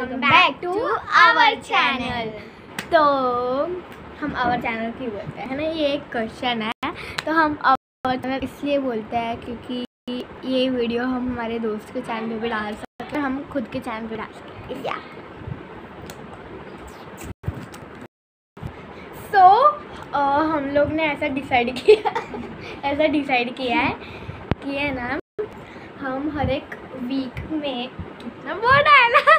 Welcome back to our channel तो हम our channel क्यों बोलते हैं ना ये एक क्वेश्चन है। तो हम आवर चैनल इसलिए बोलते हैं क्योंकि ये वीडियो हम हमारे दोस्त के चैनल पे भी डाल सकते हैं हम खुद के चैनल पे डाल सकते हैं। या सो हम लोग ने ऐसा डिसाइड किया ऐसा डिसाइड किया है कि है ना हम हर एक वीक में है ना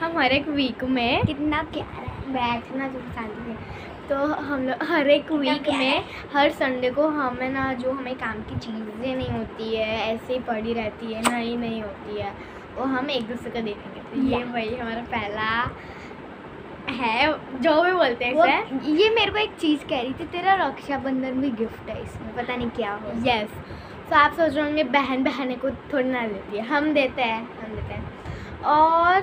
हम हर एक वीक में कितना प्यार है। बैठना जो शांति से। तो हम लोग हर एक वीक में हर संडे को हमें ना जो हमें काम की चीज़ें नहीं होती है ऐसे ही पड़ी रहती है नई नहीं होती है वो हम एक दूसरे को दे देंगे तो ये वही हमारा पहला है जो भी बोलते हैं इसे। ये मेरे को एक चीज़ कह रही थी तेरा रक्षाबंधन भी गिफ्ट है इसमें पता नहीं क्या हो यस तो आप सोच रहे होंगे बहन बहने को थोड़ी ना देती है। हम देते हैं हम देते हैं। और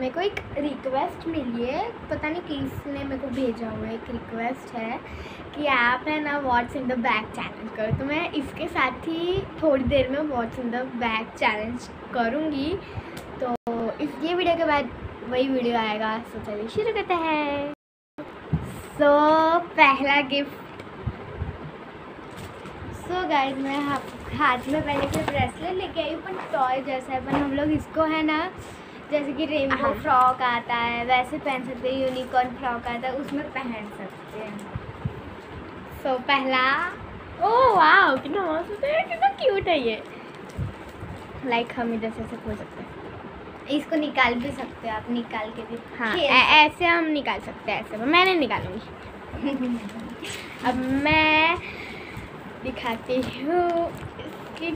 मेरे को एक रिक्वेस्ट मिली है। पता नहीं किसने मेरे को भेजा हुआ एक रिक्वेस्ट है कि आप है ना what's in the back challenge करो। तो मैं इसके साथ ही थोड़ी देर में what's in the back challenge करूँगी। तो इस ये वीडियो के बाद वही वीडियो आएगा। तो चलिए शुरू करते हैं। सो पहला गिफ्ट सो गाइस मैं हा- हाथ में पहले से ब्रेसलेट लेके आई पर टॉय जैसा है पर हम लोग इसको है ना जैसे कि रेनबो हाँ। फ्रॉक आता है वैसे पहन सकते हैं यूनिकॉर्न फ्रॉक आता है उसमें पहन सकते हैं। सो so, पहला ओ वाह कितना मस्त है कितना क्यूट है ये। लाइक हम इधर से खोल सकते हैं। इसको निकाल भी सकते हो आप निकाल के भी हाँ ऐसे हम निकाल सकते हैं ऐसे मैंने निकालूँगी। अब मैं दिखाती हूँ। इसकी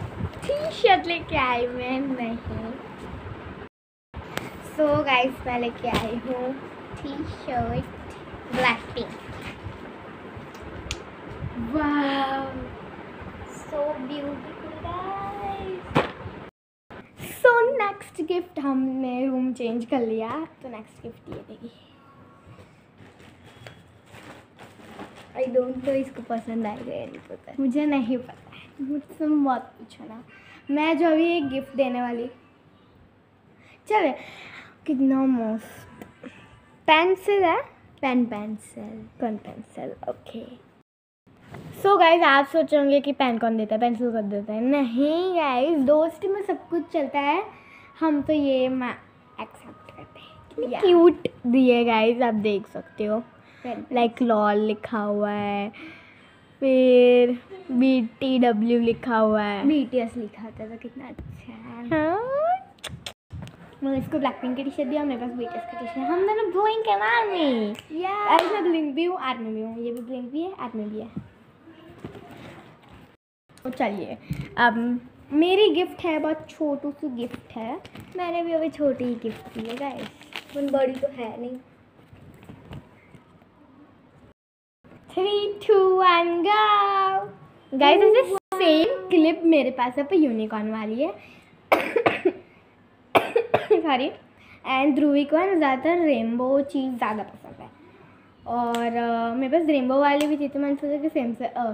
टी शर्ट लेके आई मैं नहीं। सो गाइस पहले के आई हूँ T shirt Blackpink so beautiful so next gift हमने रूम चेंज कर लिया तो नेक्स्ट गिफ्ट ये देगी आई डोंट नो इसको पसंद आएगा या नहीं पता। मुझे नहीं पता। मुझसे मत पूछो ना। मैं जो अभी एक गिफ्ट देने वाली। चल कितना मस्त। पेंसिल है? Pen pencil pen pencil okay so guys आप सोच होंगे कि पेन कौन देता है? पेंसिल कौन देता है? नहीं गाइज़ दोस्ती में सब कुछ चलता है। हम तो ये एक्सेप्ट करते हैं. क्यूट दिए गाइज़ आप देख सकते हो. लाइक लॉल लिखा हुआ है। फिर बी टी डब्ल्यू लिखा हुआ है। BTS लिखा था तो कितना अच्छा है। हाँ। मैंने इसको ब्लैक पिंक की टी शर्ट दिया मेरे पास बीटीएस की टी शर्ट हम दोनों ब्लिंक है। आर्मी यार मैं ब्लिंक भी हूँ आर्मी भी हूँ। ये भी ब्लिंक भी है आर्मी भी है। तो चलिए अब मेरी गिफ्ट है बहुत छोटू सी गिफ्ट है। मैंने भी अभी छोटी ही गिफ्ट दी है गाइस बड़ी तो है नहीं। Three two one go guys ऐसे सेम क्लिप मेरे पास है पर यूनिकॉर्न वाली है। सॉरी एंड ध्रुवी को है ज़्यादातर रेनबो चीज़ ज़्यादा पसंद है। और अ, मेरे पास रेनबो वाली भी थी तो मैंने सोचा कि सेम से अ,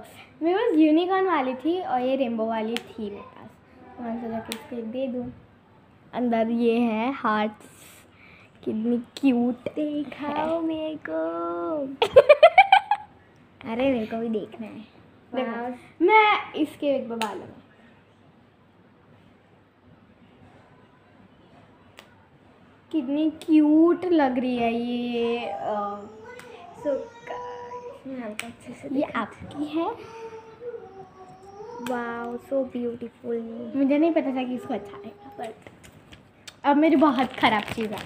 मेरे पास यूनिकॉर्न वाली थी और ये रेनबो वाली थी मेरे पास। तो मैंने सोचा कि इसको दे दूँ। अंदर ये है हार्ट्स कितनी क्यूट दिखाओ मेरे को। अरे मेरे को भी देखना है। देखो मैं इसके एक बार लगा कितनी क्यूट लग रही है ये सो अच्छे से ये आपकी है? वाओ सो ब्यूटीफुल मुझे नहीं पता था कि इसको अच्छा आएगा बट अब मेरी बहुत ख़राब चीज़ है।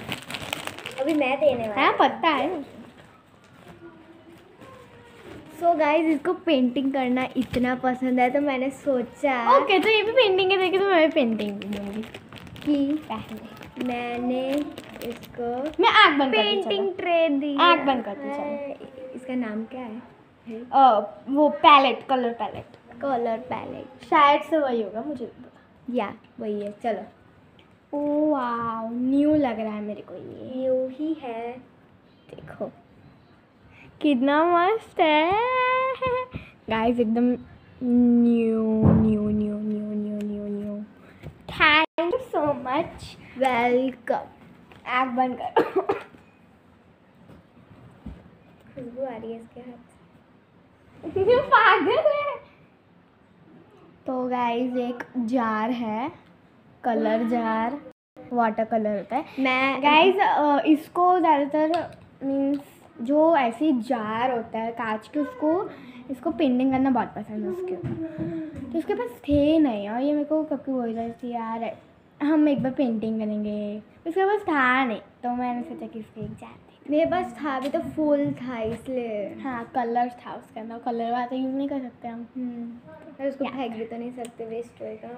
अभी मैं देने वाला हाँ। पता है। सो गाइस इसको पेंटिंग करना इतना पसंद है तो मैंने सोचा ओके okay, तो ये भी पेंटिंग है देखिए तो मैं भी पेंटिंग दूँगी। कि पहले। मैंने इसको मैं आग बंद पेंटिंग ट्रे दी आँख बंद चलो। है। इसका नाम क्या है। अ, वो palette colour palette colour palette शायद से वही होगा मुझे या वही है चलो। ओ वाओ न्यू लग रहा है मेरे को ये। न्यू ही है। देखो। कितना मस्त है। गाइस एकदम new new new new new new new thank you so much welcome आँख बंद करो। खुशबू आ रही है इसके हाथ पागल है। तो गाइस एक जार है। Colour jar. वाटर कलर होता है। मैं गाइस इसको ज़्यादातर मीन्स जो ऐसी जार होता है कांच के उसको इसको पेंटिंग करना बहुत पसंद है उसके ऊपर। तो उसके पास थे नहीं और ये मेरे को कभी बोल रही थी यार हम एक बार पेंटिंग करेंगे। उसके पास था नहीं तो मैंने सोचा कि इसके एक जार मेरे पास था भी तो फुल था इसलिए। हाँ कलर था उसके अंदर कलर वाला तो यूज़ नहीं कर सकते हम। और उसको फेंक भी तो नहीं सकते वेस्ट होएगा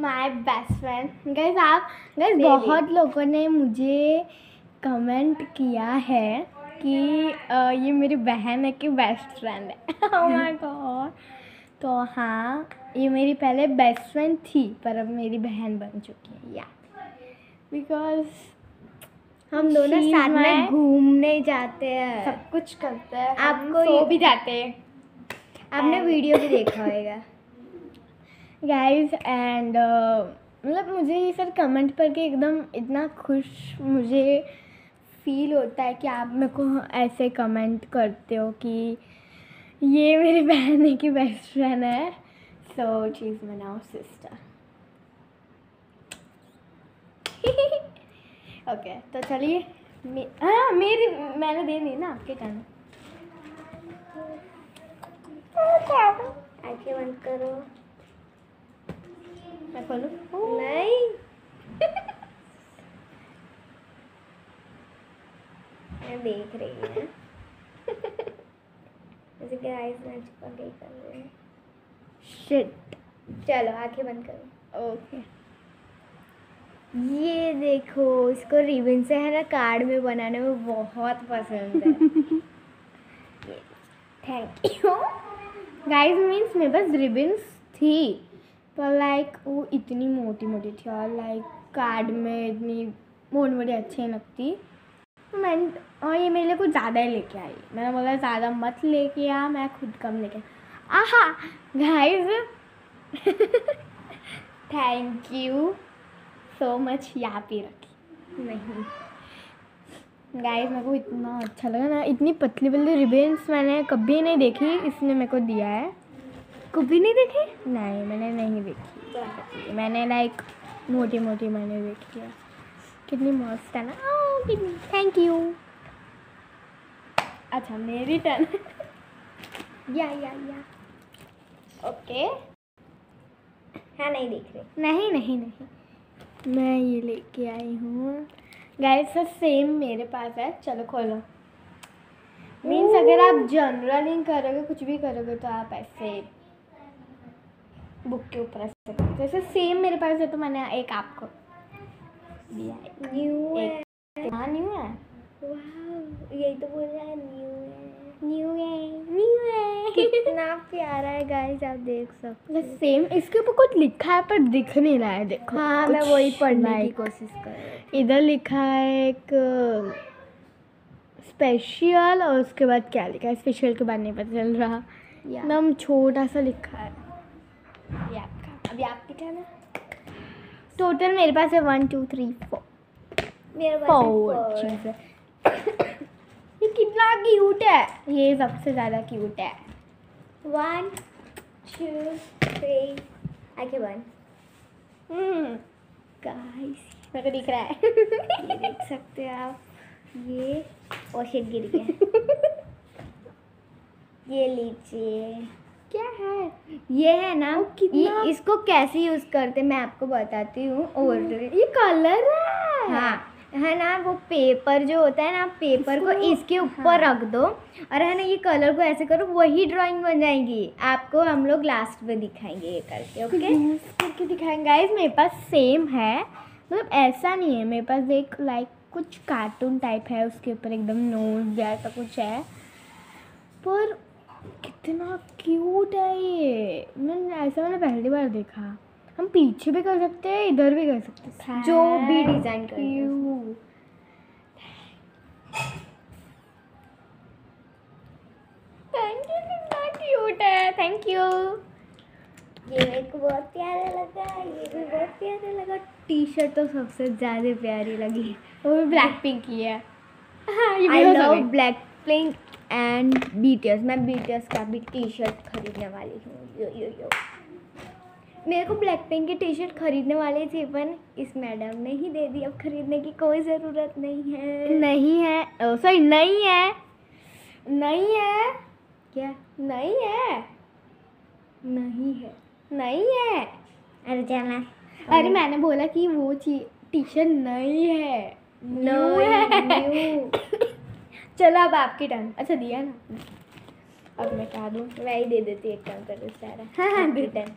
माय बेस्ट फ्रेंड गैस आप गैस बहुत लोगों ने मुझे कमेंट किया है कि ये मेरी बहन है कि बेस्ट फ्रेंड है। Oh my God. तो हाँ ये मेरी पहले बेस्ट फ्रेंड थी पर अब मेरी बहन बन चुकी है या बिकॉज़ हम दोनों साथ में घूमने जाते हैं। सब कुछ करते हैं आपको सो भी जाते हैं। आपने वीडियो भी देखा होगा। गाइस एंड मतलब मुझे ये सर कमेंट पढ़ के एकदम इतना खुश मुझे फील होता है कि आप मेरे को ऐसे कमेंट करते हो कि ये मेरी बहन है कि बेस्ट फ्रेंड है। सो चीज़ मनाओ सिस्टर ओके तो चलिए मे- हाँ मेरी मैंने दे दी ना आपके आँखें बंद करो। मैं खोलूँ? नहीं मैं देख रही हूँ। जैसे कि आइस में छुपा के कर रहे हैं। शिट चलो आँखें बंद करो। ओके ये देखो इसको रिबन से है ना कार्ड में बनाने में बहुत पसंद है। थैंक यू गाइस मीन्स मेरे पास रिबन्स थी पर लाइक वो इतनी मोटी मोटी थी और लाइक कार्ड में इतनी मोटी मोटी अच्छी नहीं लगती। तो मैंने और ये मेरे लिए कुछ ज़्यादा ही लेके आई। मैंने बोला ज़्यादा मत लेके आ मैं खुद कम लेके आ। आहा guys thank you so much यहाँ पे रखी। नहीं। गाइस मेरे को इतना अच्छा लगा ना इतनी पतली पतली रिबन्स मैंने कभी नहीं देखी इसने मेरे को दिया है। कभी नहीं देखी? नहीं मैंने नहीं देखी। मैंने लाइक मोटी मोटी मैंने देखी है। कितनी मस्त है ना? कितनी। थैंक यू अच्छा मेरी टर्न या या या ओके हाँ नहीं देख रहे। नहीं नहीं नहीं। मैं ये लेके आई हूँ। गाइस सर सेम मेरे पास है। चलो, खोलो। मीन्स अगर आप जनरलिंग करोगे, कुछ भी करोगे तो आप ऐसे बुक के ऊपर ऐसे जैसे सेम मेरे पास है तो मैंने एक आपको है न्यू है हाँ न्यू है वाह यही तो बोल रहा है न्यू है न्यू है न्यू है कितना प्यारा है गाइस आप देख सकते हो। सेम इसके ऊपर कुछ लिखा है पर दिख नहीं रहा है देखो। हाँ मैं वही पढ़ने की कोशिश कर इधर लिखा है एक स्पेशल और उसके बाद क्या लिखा है? स्पेशल के बारे में पता चल रहा। एकदम छोटा सा लिखा है। ये आपका अभी आपकी टर्न है। टोटल मेरे पास है वन टू थ्री फोर मेरे पास फोर चीज़ है. ये कितना क्यूट है. ये सबसे ज़्यादा क्यूट है. वन टू थ्री आगे वन गाइस मेरे को दिख रहा है. देख सकते हैं आप. ये और गिर गया. ये लीजिए. क्या है? ये है ना ये इसको कैसे यूज़ करते मैं आपको बताती हूँ और ये कलर है। हाँ। है ना वो पेपर जो होता है ना पेपर को इसके ऊपर हाँ। रख दो और है ना ये कलर को ऐसे करो वही ड्राइंग बन जाएगी। आपको हम लोग लास्ट में दिखाएँगे ये करके ओके करके दिखाएँगे। गाइस मेरे पास सेम है। मतलब ऐसा नहीं है। मेरे पास एक लाइक कुछ कार्टून टाइप है उसके ऊपर एकदम नोज़ जैसा कुछ है। पर कितना क्यूट है ये। मैंने ऐसा मैंने पहली बार देखा। हम पीछे भी कर सकते हैं इधर भी कर सकते हैं। जो भी है। Cute. थैंक यू कितना क्यूट है। थैंक यू ये मेरे को बहुत प्यारा लगा ये भी बहुत प्यारा लगा। टी शर्ट तो सबसे ज़्यादा प्यारी लगी। वो भी ब्लैक पिंक की है हाँ, ये I love Blackpink and BTS मैं बीटीएस का भी टी शर्ट खरीदने वाली हूँ। यो यो यो। मेरे को ब्लैक पिंक की टी शर्ट खरीदने वाली थी पर इस मैडम ने ही दे दी। अब खरीदने की कोई ज़रूरत नहीं है। नहीं है। सॉरी नहीं है। नहीं है। क्या? नहीं है। नहीं है। नहीं है। अरे जाना। अरे मैंने बोला कि वो टी शर्ट नहीं है। नो है। चलो अब आपकी टर्न अच्छा दिया ना अब मैं क्या दूँ मैं ही दे देती एक काम कर सारा. हाँ, हाँ, आपकी दे। turn।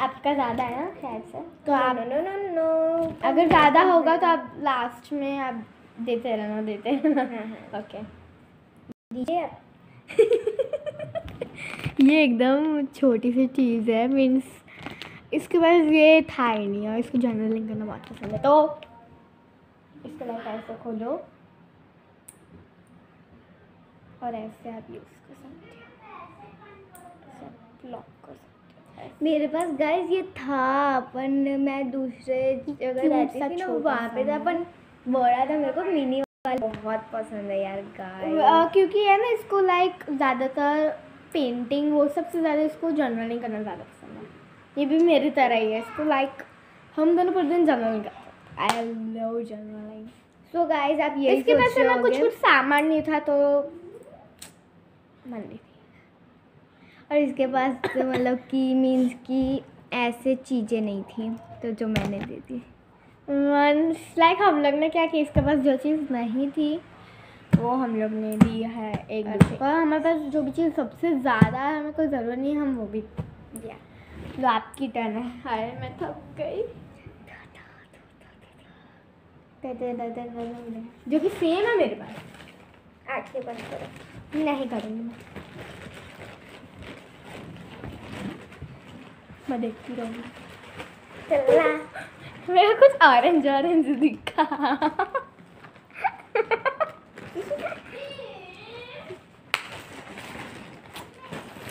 आपका ज़्यादा है ना? शायद से तो आप नो नो नो अगर ज़्यादा होगा तो आप लास्ट में आप देते रहना देते रहना. हाँ, हाँ। ओके दीजिए आप. ये एकदम छोटी सी चीज़ है मीन्स इसके पास ये था ही नहीं और इसको जर्नलिंग करना बहुत पसंद है. तो इसको लाइक ऐसे खोलो. और ऐसे आप यूज़ कर सकते हो। कर सकते हो। मेरे पास गाइस ये था अपन मैं दूसरे जगह रहती थी ना वहाँ पे था अपन बड़ा था मेरे को मिनी वाला बहुत पसंद है यार गाइस क्योंकि है ना इसको लाइक ज़्यादातर पेंटिंग वो सबसे ज़्यादा इसको जर्नलिंग करना ज़्यादा पसंद है। ये भी मेरी तरह ही है इसको लाइक हम दोनों पूरे दिन जर्नलिंग करते। I love journaling so guys आप ये इसके पास ना कुछ कुछ सामान नहीं था तो मन नहीं थी। और इसके पास तो मतलब कि मीन्स कि ऐसे चीज़ें नहीं थी तो जो मैंने दे दी। मीन्स लाइक हम लोग ने क्या किया इसके पास जो चीज़ नहीं थी वो हम लोग ने दी है एक दूसरे को। हमारे पास जो भी चीज़ सबसे ज़्यादा है हमें कोई ज़रूरत नहीं हम वो भी दिया। तो आपकी टर्न है। हाय मैं थक गई। जो कि सेम है मेरे पास। आँखें बंद करो। नहीं करूँगी मैं। मैं देखती रहूँगी। मेरा कुछ ऑरेंज ऑरेंज दिखा।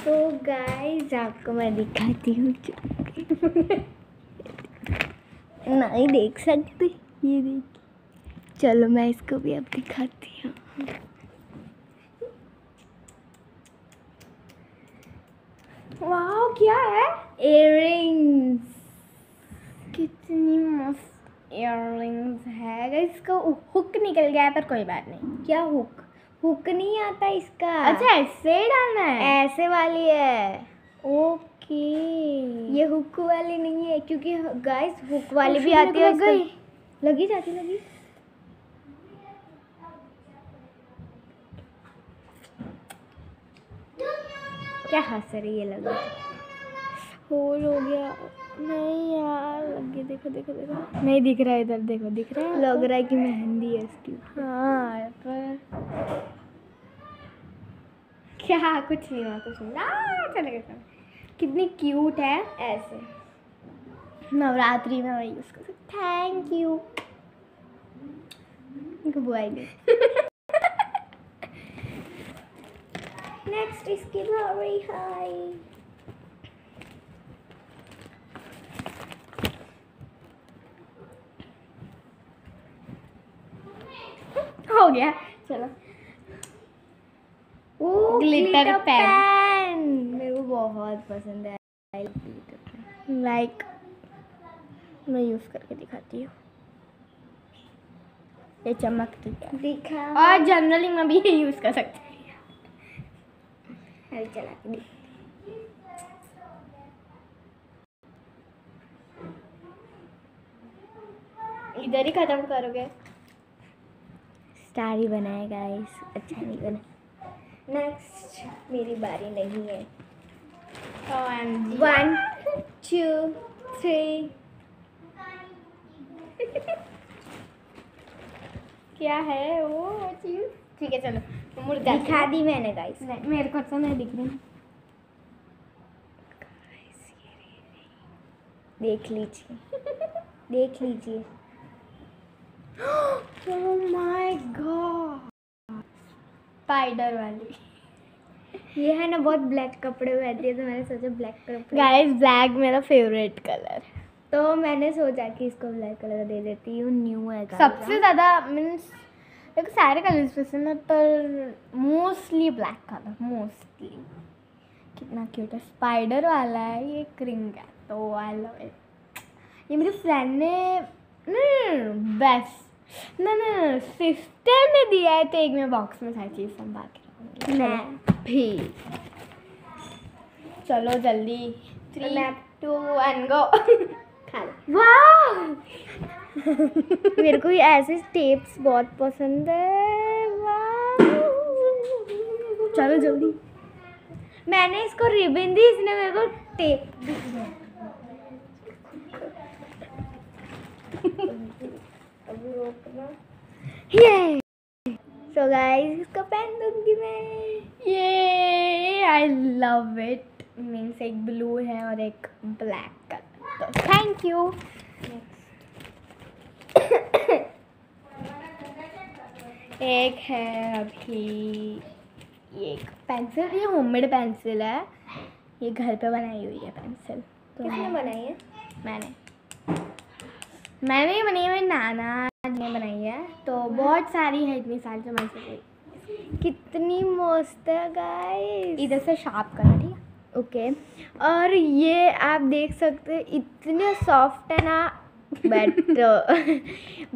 तो गाइस आपको मैं दिखाती हूँ नहीं देख सकते। ये देखिए। चलो मैं इसको भी अब दिखाती हूँ। वाह क्या है? इयरिंग्स कितनी मस्त इयररिंग्स है। इसका हुक निकल गया है पर कोई बात नहीं। क्या हुक हुक नहीं आता इसका। अच्छा ऐसे ही डालना है? ऐसे वाली है। ओके ये हुक वाली नहीं है क्योंकि गाइस हुक वाली भी आती है लगी जाती लगी। क्या हंस रही है लगा होल हो गया। नहीं यार लगे देखो देखो देखो। नहीं दिख रहा है इधर देखो दिख रहा है? लग रहा है कि मेहंदी है इसकी। हाँ पर। क्या कुछ नहीं हुआ कुछ नहीं। आ, चलेगा चलेगा कितनी क्यूट है। ऐसे। नवरात्रि में वही उसको थैंक यू बुआई भी नेक्स्ट इसकी बारी हाय हो गया चलो। ओ pen. pen. मेरे को बहुत पसंद है. लाइक मैं यूज़ करके दिखाती हूँ। ये चमकती है। दिखा। और जनरली मैं भी ये यूज़ कर सकती हूँ चला के देख। इधर ही ख़त्म करोगे? स्टार ही बनाए गाइस अच्छा नहीं बना। नेक्स्ट मेरी बारी नहीं है। वन टू थ्री क्या है वो चीज़? ठीक है चलो। जाती दिखा दी मैंने गाइस नहीं मेरे को तो नहीं दिख रही। देख लीजिए। देख लीजिए। माय गॉड स्पाइडर वाली। ये है ना बहुत ब्लैक कपड़े पहनती है तो मैंने सोचा ब्लैक कपड़े। गाइस ब्लैक मेरा फेवरेट कलर तो मैंने सोचा कि इसको ब्लैक कलर दे देती हूँ न्यू है सबसे ज़्यादा मीन्स देखो सारे कलर्स पसंद है पर मोस्टली ब्लैक कलर मोस्टली कितना क्यूट है स्पाइडर वाला है ये क्रिंग है तो आई लव इट ये मेरी फ्रेंड ने बेस्ट ना ना सिस्टर ने दिया है तो एक मैं बॉक्स में सारी चीज़ संभाल के रखूँगी मैं भी चलो जल्दी थ्री टू एंड गो खा वाह मेरे को ये ऐसे टेप्स बहुत पसंद है। चलो जल्दी। मैंने इसको रिबन दी इसने मेरे को टेप ये सो गाइस इसको पहन दूँगी मैं। ये आई लव इट मीन्स एक ब्लू है और एक ब्लैक कलर तो थैंक यू एक है अभी ये एक पेंसिल ये होममेड पेंसिल है। ये घर पे बनाई हुई है पेंसिल तो किसने बनाई है? मैंने। मैंने ही बनाई है मेरी नाना ने बनाई है। तो बहुत सारी है इतनी सारी जो मैंने से कितनी मस्त है गाइस इधर से शार्प करना ठीक है? ओके और ये आप देख सकते हैं इतने सॉफ्ट है ना। बट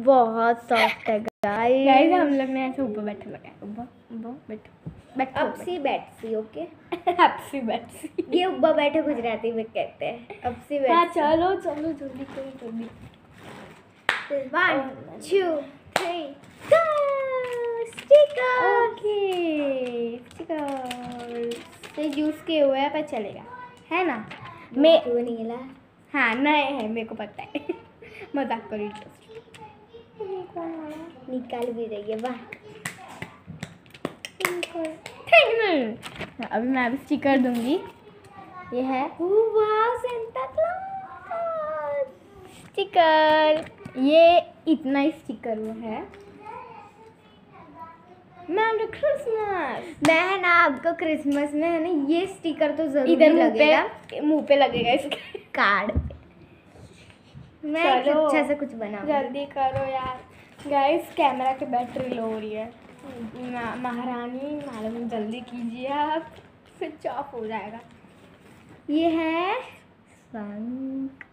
बहुत सॉफ्ट है गाइस गाइस हम लोग ने ऐसे ऊपर बैठे लगा ऊपर ऊपर बैठो बैठो अब सी बैठसी ओके ये उब्बा बैठे गुजराती में कहते हैं। अब सी हाँ चलो चलो जल्दी करो जल्दी। One two three go sticker okay use किए हुए पर चलेगा। है ना? मैं मैं नीला हाँ नए हैं मेरे को पता है। मज़ाक करी निकाल भी रही है वाह अभी मैं अभी स्टिकर दूँगी। ये है। स्टिकर ये इतना ही स्टिकर वो है। मैम क्रिसमस मैं है ना आपको क्रिसमस में है ना ये स्टिकर तो ज़रूर इधर लगेगा। मुँह पे लगेगा इसके। कार्ड मैं। अच्छा से कुछ बनाऊँगी जल्दी करो यार। गाइस कैमरा की बैटरी लो हो रही है। महारानी मालूम जल्दी कीजिए आप। स्विच ऑफ़ हो जाएगा। ये है शंख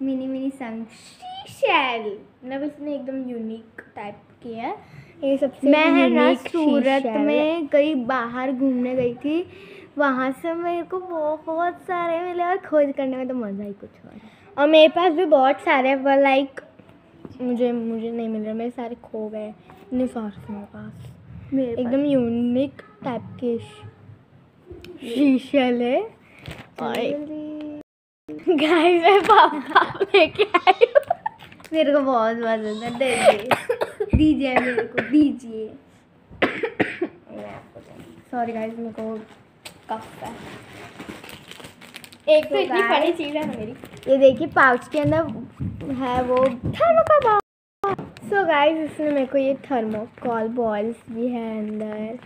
मिनी मिनी शंख शेल मतलब इसने एकदम यूनिक टाइप की है। ये सबसे मैं है ना सूरत में कहीं बाहर घूमने गई थी। वहाँ से मेरे को बहुत सारे मिले और खोज करने में तो मज़ा ही कुछ और है। और मेरे पास भी बहुत सारे पर लाइक मुझे मुझे नहीं मिल रहे मेरे सारे खो गए इतने सारे मेरे पास। मेरे एकदम यूनिक टाइप के शीशल है। और जल्दी। गाइस पापा लेके आई मेरे को बहुत पसंद है दे दीजिए मेरे को दीजिए। मैं। सॉरी गाइस मेरे को कफ है। एक तो इतनी फनी चीज़ है ना मेरी। ये देखिए पाउच के अंदर है वो थर्मोकोल सो गाइस इसमें मेरे को ये थर्मोकॉल बॉल्स भी है अंदर।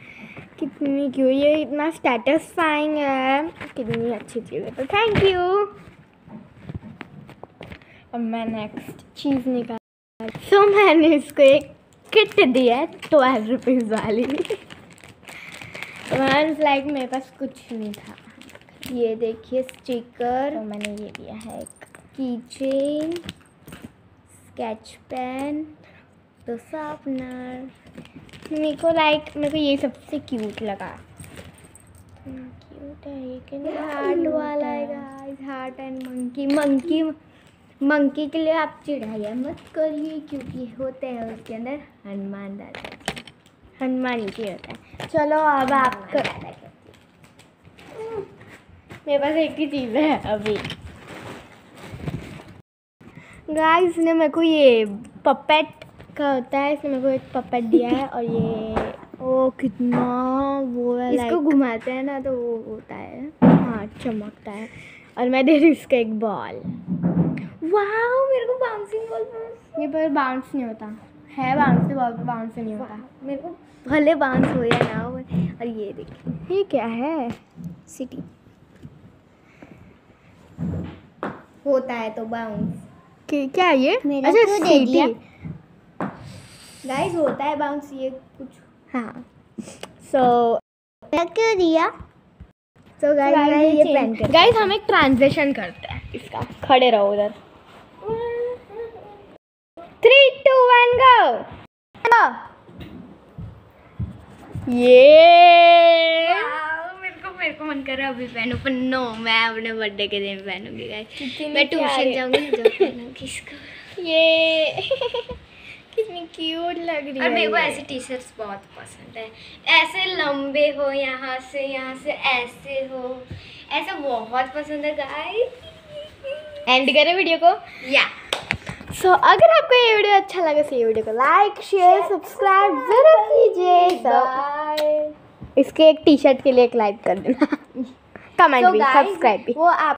कितनी क्यों ये इतना स्टेटसफाइंग है। कितनी अच्छी चीज़ है। तो थैंक यू अब मैं नेक्स्ट चीज़ निकाल सो so, मैंने इसको एक किट दी है ट्वेल्व रुपीज़ वाली। वन लाइक मेरे पास कुछ नहीं था। ये देखिए स्टिकर। तो मैंने ये दिया है एक की चेन स्केच पेन तो शार्पनर मेरे को लाइक मेरे को ये सबसे क्यूट लगा। क्यूट है ये कि हार्ट वाला है guys heart and monkey monkey monkey के लिए आप चिढ़ाइया मत करिए क्योंकि होते हैं उसके अंदर हनुमान दादा हनुमान जी होता है। चलो अब आपको मेरे पास एक ही चीज़ है अभी। गाइस ने मेरे को ये पपेट का होता है इसने मेरे को एक पपेट दिया है और ये ओ कितना वो है इसको घुमाते हैं ना तो वो होता है। हाँ चमकता है। और मैं दे रही हूँ इसका एक बॉल वाह मेरे को बाउंसिंग बॉल ये पर बाउंस नहीं होता। है बाउंस बॉल पर बाउंस नहीं होता। मेरे को भले बाउंस हो या ना हो और ये देखिए ये क्या है? सिटी होता है तो बाउंस क्या है ये? मेरा अच्छा क्यों दे दिया? गाइस होता है बाउंस ये कुछ। हाँ। सो so, क्यों दिया? तो गाइस गाइस मैं ये पहन कर गाइस हम एक ट्रांजेक्शन करते हैं। इसका। खड़े रहो उधर। थ्री टू वन गो ये को मन कर रहा है अभी पहनूं पर नो मैं अपने बर्थडे के दिन पहनूँगी गाइस मैं ट्यूशन। जाऊँगी जो पहनूँगी इसको। ये कितनी क्यूट लग रही है और मेरे को। ऐसी टी शर्ट्स बहुत पसंद है। ऐसे लंबे हो यहाँ से यहाँ से ऐसे हो। ऐसा बहुत पसंद है गाइस एंड करें वीडियो को। या सो so, अगर आपको ये वीडियो अच्छा लगे तो ये वीडियो को लाइक शेयर सब्सक्राइब ज़रूर कीजिए। So, इसके एक टी शर्ट के लिए एक लाइक कर देना। कमेंट भी सब्सक्राइब भी। वो आप